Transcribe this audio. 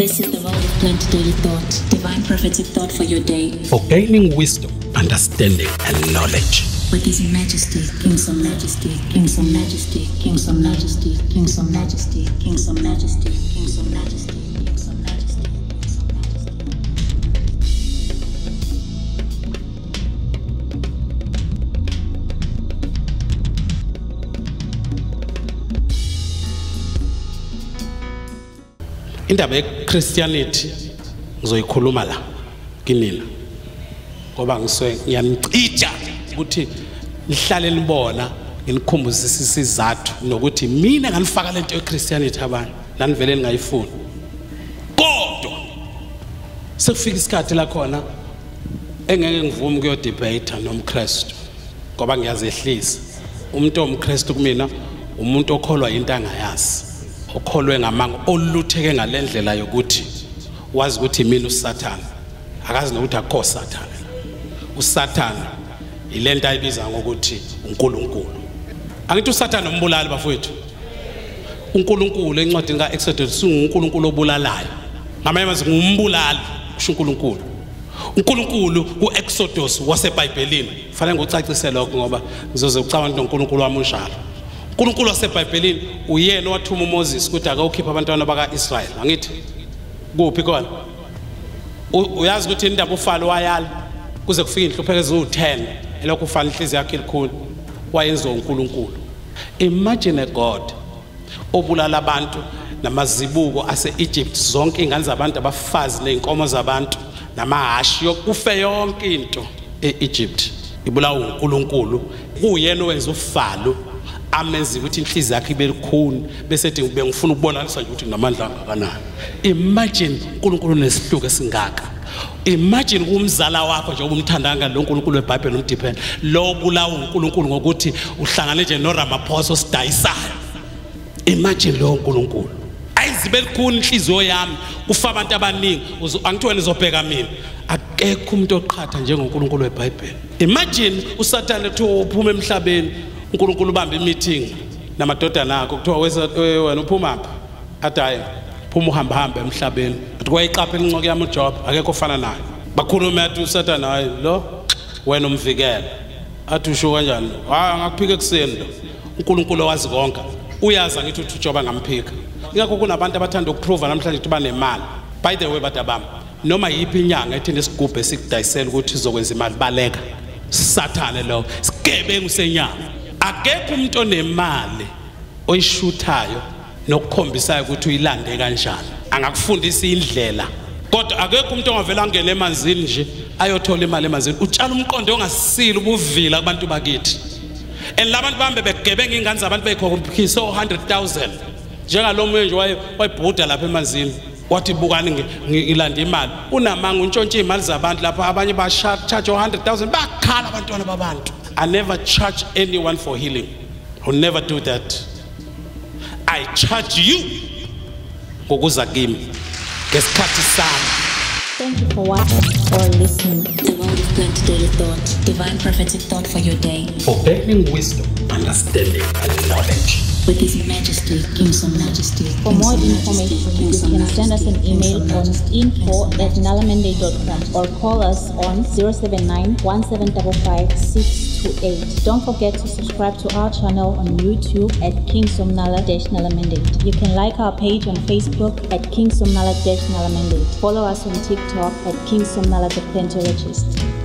This is the World of Plenty Daily Thought, divine prophetic thought for your day. for gaining wisdom, understanding, and knowledge. With His Majesty, Kings of Majesty, Kings of Majesty, Kings of Majesty, Kings of Majesty, Kings of Majesty, Kings of Majesty, Kings of Majesty, indaba ye-christianity ngizoyikhuluma la kinina. Ngoba ngisuke ngiyanicija ukuthi lihlale libona nginikhumbuzise isizathu nokuthi mina nganifaka lento ye-christianity abanye nanivele ningayifuni. Kodwa sekufika isikhathi la khona engeke ngivume ukuyodebata nomkristu ngoba ngiyazehlisa. Umuntu omkristu kumina umuntu okholwa into angayazi. Okholwe ngamanga olutheke ngale ndlela yokuthi wazi ukuthi mina usathane. Akazi nokuthi akukho sathane. Usathane ile nto ayibiza ngokuthi unkulunkulu. Angithi usathane umbulali bafowethu? Unkulunkulu encwadini ka-exodus ungunkulunkulu obulalayo. Ngamanye amazwi ngumbulali kusho unkulunkulu. Unkulunkulu ku-exodus wasebhayibhelini. Fanele ngucacise lokho ngoba ngizoze ucabanga ukuthi unkulunkulu wami unjalo. Unkulunkulu wasebhayibhelini uyena owathuma umoses ukuthi akawukhiphe abantwana baka-israyeli. Angithi kuphi khona U- uyazi ukuthi indaba ufalo wayala kuze kufike inhlupheko eziwu-10 elokhu ufalo inhliziyo yakhe elikhulu wayenziwa unkulunkulu. Imagine a god obulala abantu namazibuko ase-egypt zonke iy'ngane zabantu abafazi ney'nkomo zabantu namahashi yo- kufe yonke into e-egypt ibulawa unkulunkulu. Kuwuyena owenza ufalo amenza ukuthi inhliziyo yakhe ibe lukhuni bese ethi bengifuna ukubonalisa nje ukuthi nginamandla angakanani imagine unkulunkulu nesihluku esingaka. Imagine kumzala wakho njengoba umthanda kangani lo nkulunkulu webhayibheli umdiphenda lo bulawa unkulunkulu ngokuthi uhlangane nje noramaphosa osidayisayo. Imagine lowo nkulunkulu ayizibe likhuni inhliziyo yami. Kufa abantu abaningi. Uzo- angithi wena izobheka mina. Akekho umuntu oqhatha njengonkulunkulu webhayibheli. Imagine usathane kuthiwa uphuma emhlabeni. Unkulunkulu ubambe imeeting namadodana akho kuthiwa "Wesa- eh, wena uphumaphi athi hayi phuma uhambe hambe emhlabeni. Athi kwayiqapha elincoke yami ujob? Akekho ofana naye. Bakhulume athi usathane hayi lo wena umvikele athi usho kanjani? Hayi angakuphika ekuseni lo. Unkulunkulu owazi konke. Uyazi angithi uthi ujoba ngamphika ingakho kunabantu abathanda ukuprova namhlanje ukuthi banemali. By the way bada bami noma yiphi inyanga ethi nesigubhu esikudayisela ukuthi izokwenza imali baleka. Sathane lo sigebengu senyanga. Akekho umuntu onemali oyishuthayo nokukhombisayo ukuthi uyilande kanjani. Angakufundisa indlela kodwa akekho umuntu ongavela angena emanzini nje ayothola imali emanzini. Utshala umqondo ongasile ubuvila kubantu bakithi. And labantu bahambe begebenga iy'ngane zabantu beyikhokhisa o-100,000 njengalo moya nje waye- wayebhuda lapha emanzini wathi bukani ngi- ngi- ngilanda imali. Unamanga untshontshe iy'mali zabantu lapha abanye bashaje o-100,000 bakhala abantwana babantu. I never charge anyone for healing. I will never do that. I charge you. Ngokuza kimi. Ngesikhathi sami. Thank you for watching or listening. The World of Plenty Daily Thought, divine prophetic thought for your day. for gaining wisdom understanding and knowledge. With His Majesty, Kings of Majesty. For more information, you can send us an email on info at nalamonday.com or call us on 079 1755 628. Don't forget to subscribe to our channel on YouTube at Kingsomnala Nalamandate. You can like our page on Facebook at Kingsomnala Nalamandate. Follow us on TikTok at Kingsomnala the Plentorist.